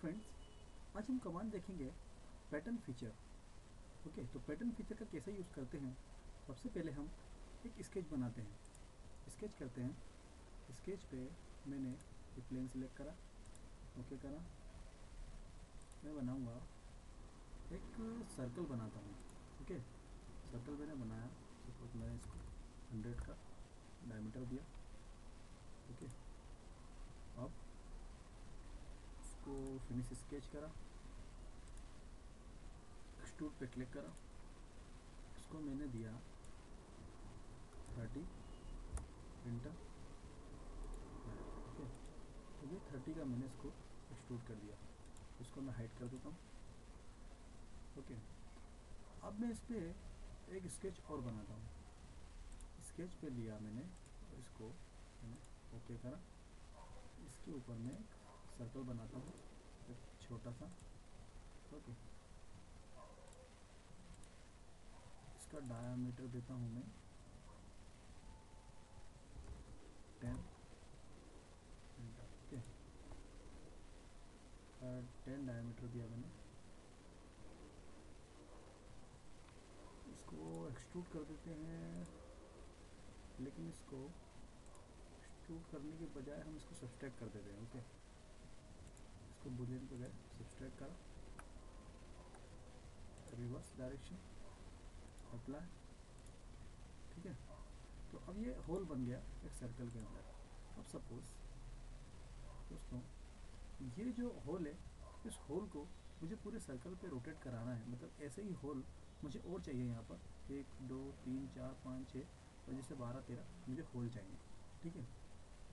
Friends आज हम command देखेंगे पैटर्न फीचर ओके तो पैटर्न फीचर का कैसे यूज़ करते हैं? सबसे पहले हम एक स्केच बनाते हैं. स्केच करते हैं. स्केच पे मैंने ये प्लेन सिलेक्ट करा. ओके करा. मैं बनाऊँगा एक सर्कल बनाता हूँ. ओके सर्कल मैंने बनाया. सपोज़ मैंने इसको हंड्रेड का डायमीटर दिया. ओके अब इसको फिनिश स्केच करा। एक्सट्रूड पे क्लिक करा। इसको मैंने दिया। थर्टी प्रिंटर ओके तो ये थर्टी का मैंने इसको एक्सट्रूड कर दिया। इसको मैं हाइट कर देता हूँ। ओके। अब मैं इस पर एक स्केच और बनाता हूँ। स्केच पे लिया मैंने। इसको मैंने ओके करा। इसके ऊपर मैं सर्कल बनाता हूँ। छोटा सा। ओके। इसका डायामीटर देता हूँ मैं। टेन ओके टेन डायामीटर दिया मैंने। इसको एक्सट्रूड कर देते हैं। लेकिन इसको एक्सट्रूड करने के बजाय हम इसको सब्सट्रैक्ट कर देते हैं ओके इसको बुलियन पे गए सब्सट्रैक्ट करा रिवर्स डायरेक्शन अप्लाई ठीक है? तो अब ये होल बन गया एक सर्कल के अंदर। अब सपोज़ दोस्तों, ये जो होल है, इस होल को मुझे पूरे सर्कल पे रोटेट कराना है। मतलब ऐसे ही होल मुझे और चाहिए यहाँ पर। एक, दो, तीन, चार, पाँच छः और जैसे बारह, तेरह मुझे होल चाहिए। ठीक है?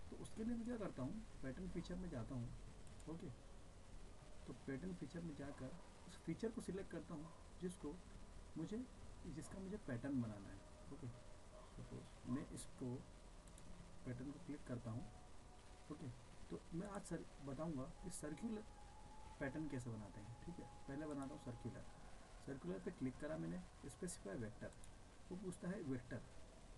तो उसके लिए मैं क्या करता हूँ? पैटर्न फीचर में जाता हूँ। ओके तो पैटर्न फीचर में जाकर उस फीचर को सिलेक्ट करता हूँ, जिसको मुझे, जिसका मुझे पैटर्न बनाना है। ओके सपोज़ मैं इसको पैटर्न को क्लिक करता हूँ। ओके तो मैं आज सर, बताऊँगा कि सर्कुलर पैटर्न कैसे बनाते हैं। ठीक है? पहले बनाता हूँ सर्कुलर सर्कुलर पे क्लिक करा मैंने स्पेसिफाई वेक्टर वो पूछता है वेक्टर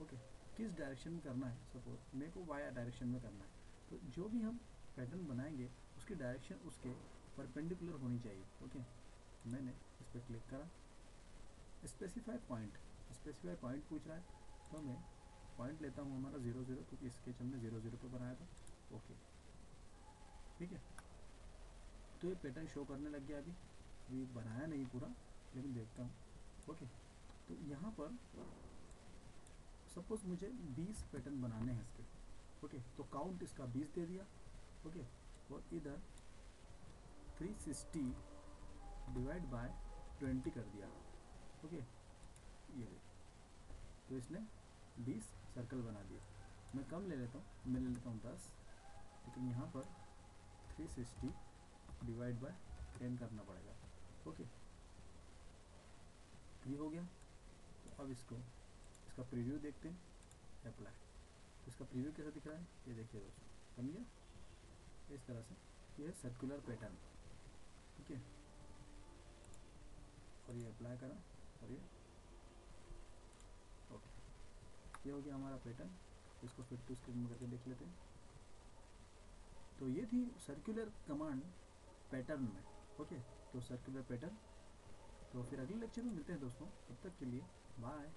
ओके किस डायरेक्शन में करना है? सपोज़ मेरे को वाया डायरेक्शन में करना है। तो जो भी हम पैटर्न बनाएँगे, उसकी डायरेक्शन उसके परपेंडिकुलर होनी चाहिए ओके मैंने इस पर क्लिक करा। स्पेसिफाई पॉइंट स्पेसिफाई पॉइंट पूछ रहा है तो मैं पॉइंट लेता हूँ हमारा ज़ीरो ज़ीरो क्योंकि स्केच हमने ज़ीरो ज़ीरो पर बनाया था ओके ठीक है? तो ये पैटर्न शो करने लग गया अभी। अभी बनाया नहीं पूरा, लेकिन देखता हूँ ओके तो यहाँ पर सपोज़ मुझे 20 पैटर्न बनाने हैं इसके ओके तो काउंट इसका 20 दे दिया ओके और इधर 360 डिवाइड बाय 20 कर दिया। ओके? ये तो इसने 20 सर्कल बना दिया। मैं कम ले लेता हूँ, मैं ले लेता हूँ 10 लेकिन यहाँ पर 360 डिवाइड बाय 10 करना पड़ेगा। ओके? ये हो गया। तो अब इसको, इसका प्रीव्यू देखते हैं। अप्लाई तो इसका प्रीव्यू कैसा दिख रहा है? ये देखिए दोस्तों गया इस तरह से, ये सर्कुलर पैटर्न ठीक है। और ये अप्लाई करा, और ये। ओके ये हो गया हमारा पैटर्न इसको फिर टू स्क्रीन करके देख लेते हैं। तो ये थी सर्कुलर कमांड पैटर्न में। ओके तो सर्कुलर पैटर्न तो फिर अगले लेक्चर में मिलते हैं दोस्तों। तब तक के लिए बाय